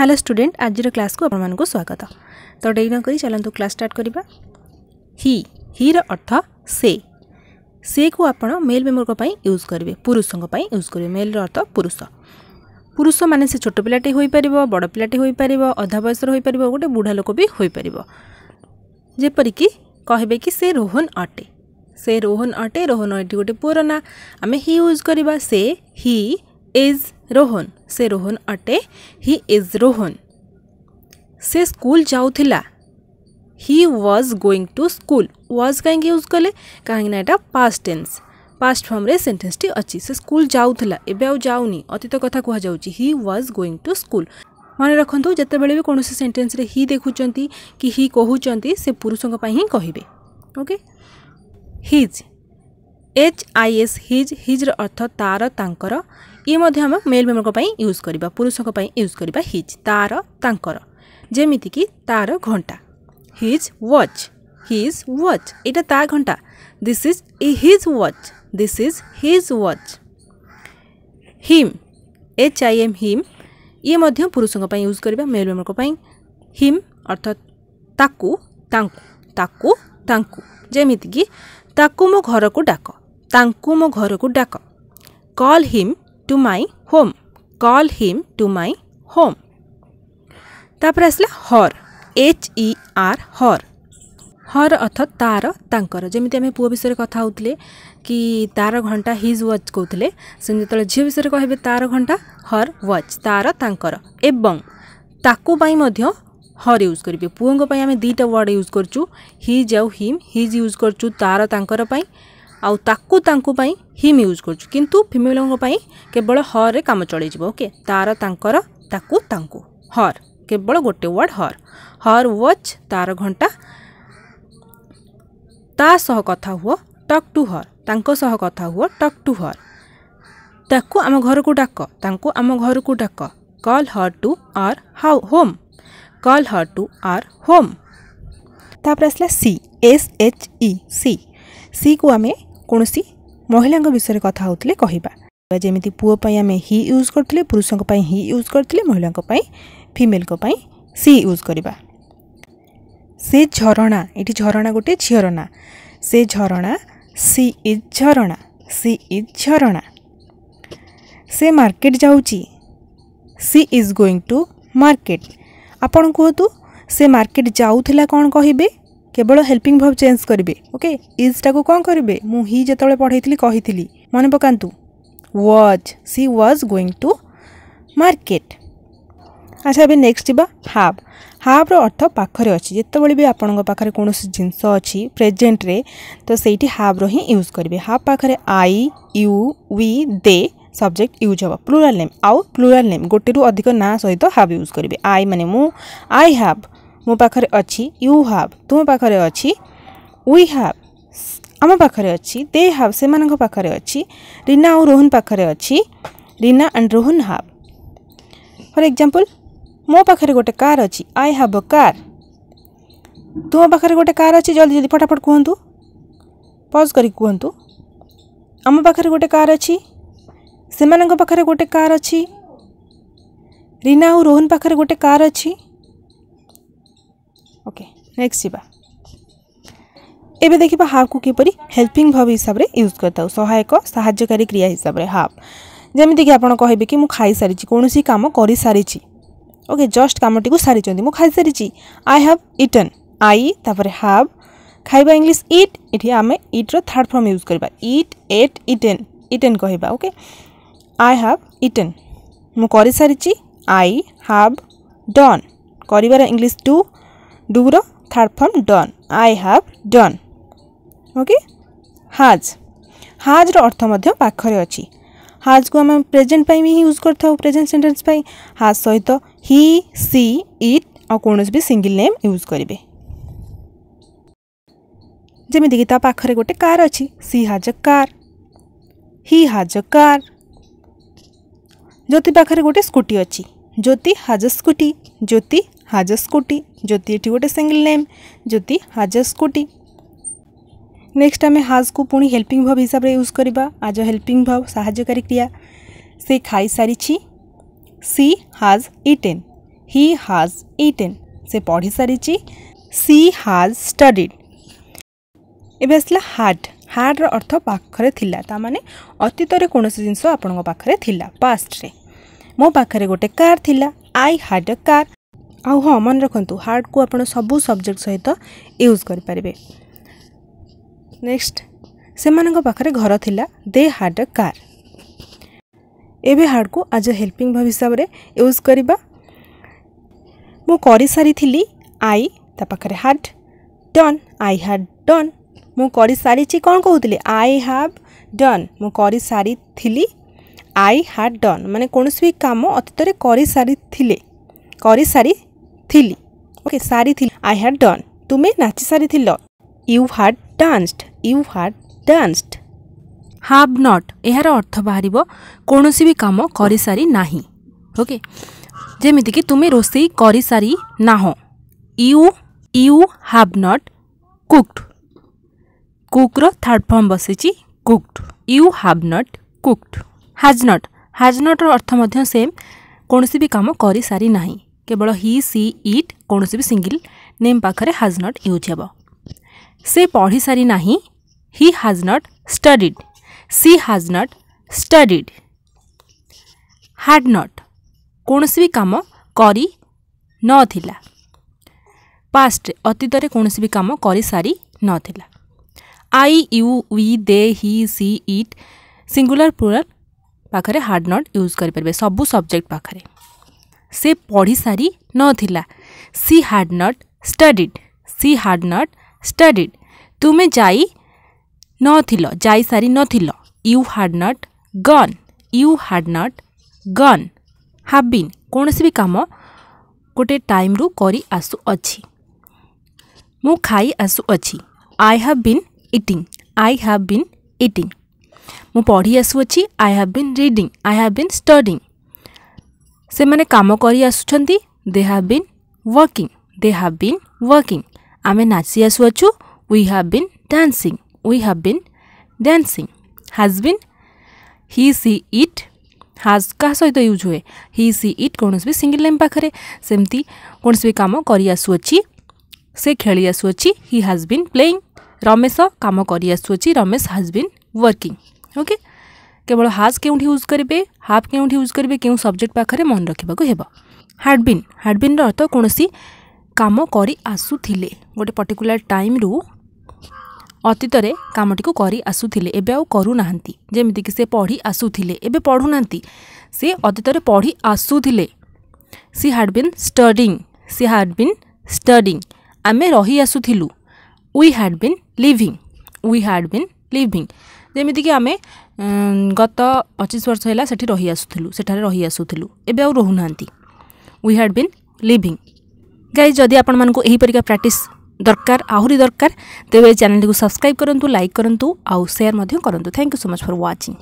hello student आज class को आपण स्वागत तो डेरी नक चलतु क्लास स्टार्ट करवा हि हिर अर्थ से से को आपड़ मेल मेम्बर यूज करेंगे पुरुषों पर यूज करेंगे मेल अर्थ पुरुष पुरुष मान से छोट पाटे हो पार बड़ पिलाटे हो पार अधा बयस हो पार गोटे बुढ़ा लोक भी हो पार जपरिक कह से रोहन अटे से रोहन अटे रोहन अटे गोटे पुराना आम हि यूज करवा से हि इज रोहन से रोहन अटे ही इज रोहन से school जाऊला he was going to school was कहीं यूज कले कहीं पास टेन्स पास्ट फर्म्रे सेन्टेन्स टी अच्छी से स्कूल जाऊला एवं आज जाऊनि अतीत कथ कह हि व्वज गोईंग टू स्कूल मन रखु जिते भी कौन से सेन्टेन्स देखुं कि हि कहते से पुरुषों पर ही कहे okay his H I S his हिज्र अर्थ तार ଇଏ ମଧ୍ୟ ଆମେ ମେଲ୍ ମେମ୍ବରଙ୍କ ପାଇଁ ୟୁଜ୍ କରିବା ପୁରୁଷଙ୍କ ପାଇଁ ୟୁଜ୍ କରିବା ହିଜ୍ ତାର ତାଙ୍କର ଯେମିତିକି ତାର ଘଣ୍ଟା ହିଜ୍ ୱାଚ୍ ହିଜ୍ ୱାଚ୍ ଏଇଟା ତା ଘଣ୍ଟା this is E his watch this is his watch him H I M him ଇଏ ମଧ୍ୟ ପୁରୁଷଙ୍କ ପାଇଁ ୟୁଜ୍ କରିବା ମେଲ୍ ମେମ୍ବରଙ୍କ ପାଇଁ ହିମ୍ ଅର୍ଥାତ୍ ତାକୁ ତାଙ୍କୁ ତାକୁ ତାଙ୍କୁ ଯେମିତିକି ତାକୁ ମୋ ଘରକୁ ଡାକ ତାଙ୍କୁ ମୋ ଘରକୁ ଡାକ call him to my home call him to my home তারপরে আসলে হর এচ ই আর हर হর অর্থ তার তাঙ্কর যেমি আমি পুয় বিষয়ে কথা হোলে কি তার ঘণ্টা হিজ ওয়াচ কৌলে সেমি যেত ঝিও বিষয়ে কহবে তার ঘণ্টা হর ওয়াচ তার তাঙ্কর এবং তাকু हर यूज करेंगे पुओं आम दुईटा वर्ड यूज करूँ हिज आउ हिम हिज यूज करचु तार तांकर आई हिम यूज करु फिमेल केवल हर रे काम चल ओके तार हर केवल गोटे वर्ड हर हर वॉच तार घंटा तह कथा हुआ टक टू हर सह कथा हुआ टक टू हर ताकू आम घर को डाक आम घर को डाक call her to our how home call her to are home तापर आसला सी एस एच ई सी सी को आमे कौन महिला विषय में कथ होते कह जमी पुओपाई हि यूज करते पुरुषों पर हि यूज करते महिला फिमेल सी यूज करवा से झरणा ये झरणा गोटे झरणा से झरणा सी इज झरणा सी इज झरणा से market she is going to market आपण कहतु से मार्केट जाऊला कौन कहे কেবল হেল্পিং ভব চেঞ্জ করবে ওকে ইজটাকে কম করবে মু হি যেত পড়াইলি কহিলি মনে পকাতু was she was going to market আচ্ছা এবার নেক্সট যা হাব হাব্র অর্থ পাখে অছি যেতবে বি আপনার পাখে কোণী জিনিস অছি প্রেজেন্টরে তো সেইটি হাব্র হি ইউজ করবে hub পাখে I you we they subject use হব প্লুরাল নেম আউ প্লুরাল নেম গোটে অধিক না সহ হাব ইউজ করবে আই মানে মু আই হাব ମୋ ପାଖରେ ଅଛି ୟୁ ହାଭ୍ ତୁମ ପାଖରେ ଅଛି ୱି ହାଭ୍ ଆମ ପାଖରେ ଅଛି ଦେ ହାଭ୍ ସେମାନଙ୍କ ପାଖରେ ଅଛି ରୀନା ଆଉ ରୋହନ ପାଖରେ ଅଛି Reena and Rohan have for example ମୋ ପାଖରେ ଗୋଟେ କାର୍ ଅଛି ଆଇ ହାଭ୍ ଅ କାର୍ ତୁମ ପାଖରେ ଗୋଟେ କାର୍ ଅଛି ଜଲ୍ଦି ଜଲ୍ଦି ଫଟାଫଟ କୁହନ୍ତୁ ପଜ୍ କରିକି କୁହନ୍ତୁ ଆମ ପାଖରେ ଗୋଟେ କାର୍ ଅଛି ସେମାନଙ୍କ ପାଖରେ ଗୋଟେ କାର୍ ଅଛି ରୀନା ଆଉ ରୋହନ ପାଖରେ ଗୋଟେ କାର୍ ଅଛି ଓକେ ନେକ୍ସଟ ଯିବା ଏବେ ଦେଖିବା ହାଫ୍କୁ କିପରି ହେଲ୍ପିଂ ଭବ ହିସାବରେ ୟୁଜ୍ କରିଥାଉ ସହାୟକ ସାହାଯ୍ୟକାରୀ କ୍ରିୟା ହିସାବରେ ହାଫ୍ ଯେମିତିକି ଆପଣ କହିବେ କି ମୁଁ ଖାଇସାରିଛି କୌଣସି କାମ କରିସାରିଛି ଓକେ ଜଷ୍ଟ କାମଟିକୁ ସାରିଛନ୍ତି ମୁଁ ଖାଇସାରିଛି ଆଇ ହାଭ୍ ଇଟନ୍ ଆଇ ତାପରେ ହାଭ୍ ଖାଇବା ଇଂଲିଶ ଇଟ୍ ଏଠି ଆମେ ଇଟ୍ର ଥାର୍ଡ଼ ଫର୍ମ ୟୁଜ୍ କରିବା ଇଟ୍ ଏଟ୍ ଇଟେନ୍ ଇଟେନ୍ କହିବା ଓକେ ଆଇ ହାଭ୍ ଇଟେନ୍ ମୁଁ କରିସାରିଛି ଆଇ ହାଭ୍ ଡନ୍ କରିବାର ଇଂଲିଶ ଟୁ ডু র third form done I have done okay has হাজର ଅର୍ଥ ମଧ୍ୟ ପାଖରେ ଅଛି ହାଜ୍କୁ ଆମେ ପ୍ରେଜେଣ୍ଟ ପାଇଁ ବି ହିଁ ୟୁଜ୍ କରିଥାଉ ପ୍ରେଜେଣ୍ଟ ସେଣ୍ଟେନ୍ସ ପାଇଁ ହାଜ୍ ସହିତ ହି ସି ଇଟ୍ ଆଉ କୌଣସି ବି ସିଙ୍ଗିଲ୍ ନେମ୍ ୟୁଜ୍ କରିବେ ଯେମିତିକି ତା ପାଖରେ ଗୋଟେ କାର୍ ଅଛି she has a car he has a car Jyoti ପାଖରେ ଗୋଟେ ସ୍କୁଟି ଅଛି Jyoti has a scooty Jyoti has a scooty যদি এটি গোটে সিঙ্গল নেম যদি হাজাস্কুটি নেক্সট আমি হাজকু পুঁ হেল্পিং ভব হিসাবে ইউজ করা আজ হেল্পিং ভব সাহায্যকারী ক্রিয়া সে খাই সারিছি সি হাজ ইটেন হি হাজ ইটেন সে পড়ি সারিছি সি হাজ স্টডিড এবে আসলা হার্ড ହାର୍ଡ଼ର ଅର୍ଥ ପାଖରେ ଥିଲା ତା'ମାନେ ଅତୀତରେ କୌଣସି ଜିନିଷ ଆପଣଙ୍କ ପାଖରେ ଥିଲା ପାଷ୍ଟରେ ମୋ ପାଖରେ ଗୋଟେ କାର୍ ଥିଲା ଆଇ ହ୍ୟାଡ୍ ଏ କାର୍ ଆଉ ହଁ ମନେ ରଖନ୍ତୁ ହାର୍ଟକୁ ଆପଣ ସବୁ ସବଜେକ୍ଟ ସହିତ ୟୁଜ୍ କରିପାରିବେ ନେକ୍ସଟ ସେମାନଙ୍କ ପାଖରେ ଘର ଥିଲା ଦେ ହାର୍ଟ ଏ କାର୍ ଏବେ ହାର୍ଟକୁ ଆଜ ଏ ହେଲ୍ପିଂ ଭବ ହିସାବରେ ୟୁଜ୍ କରିବା ମୁଁ କରିସାରିଥିଲି ଆଇ ତା ପାଖରେ had done I had done ମୁଁ କରିସାରିଛି କ'ଣ କହୁଥିଲି ଆଇ ହାଭ୍ ଡନ୍ ମୁଁ କରିସାରିଥିଲି ଆଇ ହାର୍ଟ ଡନ୍ ମାନେ କୌଣସି ବି କାମ ଅତୀତରେ କରିସାରିଥିଲେ କରିସାରି ଥିଲି ଓକେ ସାରିଥିଲି ଆଇ ହ୍ୟାଡ୍ ଡନ୍ ତୁମେ ନାଚି ସାରିଥିଲ you had danced you had danced have not ଏହାର ଅର୍ଥ ବାହାରିବ କୌଣସି ବି କାମ କରିସାରି ନାହିଁ ଓକେ ଯେମିତିକି ତୁମେ ରୋଷେଇ କରିସାରି ନାହଁ you you have not cooked କୁକ୍ର third form ବସିଛି cooked you have not cooked has not has ନଟ୍ର ଅର୍ଥ ମଧ୍ୟ ସେମ୍ କୌଣସି ବି କାମ କରିସାରି ନାହିଁ কেবল হি সি ইট কৌশি বি সিঙ্গল নেম পাখে হাজ নট ইউজ হব সে পড়ি সারি না he has not studied she has not studied had not কৌশি বি কাম କରି ନଥିଲା ପାଷ୍ଟରେ ଅତୀତରେ କୌଣସି ବି କାମ କରିସାରି ନଥିଲା I you we they he she it singular plural ପାଖରେ ହାର୍ଡ଼ ନଟ୍ ୟୁଜ୍ କରିପାରିବେ ସବୁ ସବଜେକ୍ଟ ପାଖରେ ସେ ପଢ଼ିସାରି ନଥିଲା she had not studied she had not studied ତୁମେ ଯାଇ ନଥିଲ ଯାଇସାରି ନଥିଲ you had not gone you had not gone have been କୌଣସି ବି କାମ ଗୋଟେ ଟାଇମ୍ରୁ କରି ଆସୁଅଛି ମୁଁ ଖାଇ ଆସୁଅଛି I have been eating I have been eating ମୁଁ ପଢ଼ି ଆସୁଅଛି I have been reading I have been studying ସେମାନେ କାମ କରି ଆସୁଛନ୍ତି they have been working they have been working ଆମେ ନାଚି ଆସୁଅଛୁ we have been dancing we have been dancing has been he she it has କାହା ସହିତ ୟୁଜ୍ ହୁଏ ହି she ଇଟ୍ କୌଣସି ବି ସିଙ୍ଗିଲ୍ ଲାଇନ୍ ପାଖରେ ସେମିତି କୌଣସି ବି କାମ କରି ଆସୁଅଛି ସେ ଖେଳି ଆସୁଅଛି he has been playing Ramesh କାମ କରି ଆସୁଅଛି Ramesh has been working okay केवल हाज के यूज करेंगे हाफ के यूज करेंगे क्यों सब्जेक्ट पाखे मन रखाक हाडबिन हाडबिन रर्थ कौन काम कर आसुले गोटे पर्टिकुला टाइम रु अतीतर कमटी को आसुले एवं आरुना जमीक पढ़ी आसुले एवं पढ़ुना से अतीतर पढ़ी आसुले सी हाड हाडबिन स्टडिंग सी हाड हाडबिन स्टडिंग आम रही आसुलू हाड हाडबिन लिविंग उ हाडबिन लिविंग जमीक आम ଗତ ପଚିଶ ବର୍ଷ ହେଲା ସେଠି ରହି ଆସୁଥିଲୁ ସେଠାରେ ରହି ଆସୁଥିଲୁ ଏବେ ଆଉ ରହୁନାହାନ୍ତି ୱି ହ୍ୟାଡ଼ ବିନ୍ ଲିଭିଂ ଗାଇ ଯଦି ଆପଣମାନଙ୍କୁ ଏହିପରିକା ପ୍ରାକ୍ଟିସ୍ ଦରକାର ଆହୁରି ଦରକାର ତେବେ ଚ୍ୟାନେଲ୍ଟିକୁ ସବସ୍କ୍ରାଇବ୍ କରନ୍ତୁ ଲାଇକ୍ କରନ୍ତୁ ଆଉ ସେୟାର୍ ମଧ୍ୟ କରନ୍ତୁ thank you so much for watching